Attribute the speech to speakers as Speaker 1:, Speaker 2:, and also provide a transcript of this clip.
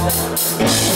Speaker 1: Música